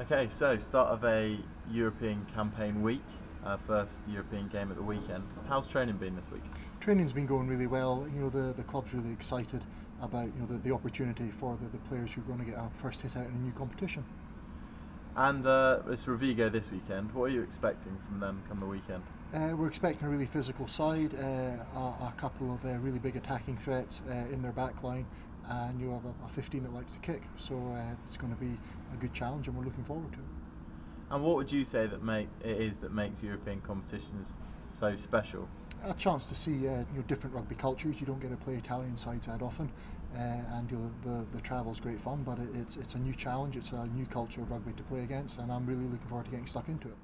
Okay, so start of a European campaign week, uh, first European game at the weekend. How's training been this week? Training's been going really well. You know, the, the club's really excited about you know the, the opportunity for the, the players who are going to get a first hit out in a new competition. And uh, it's Rovigo this weekend. What are you expecting from them come the weekend? Uh, we're expecting a really physical side, uh, a, a, couple of uh, really big attacking threats uh, in their back line, and you have a, a 15 that likes to kick. So uh, it's going to be a good challenge, and we're looking forward to it. And what would you say that make it is that makes European competitions so special? A chance to see uh, you know different rugby cultures. You don't get to play Italian sides that often, uh, and you know, the the travel's great fun. But it, it's it's a new challenge. It's a new culture of rugby to play against, and I'm really looking forward to getting stuck into it.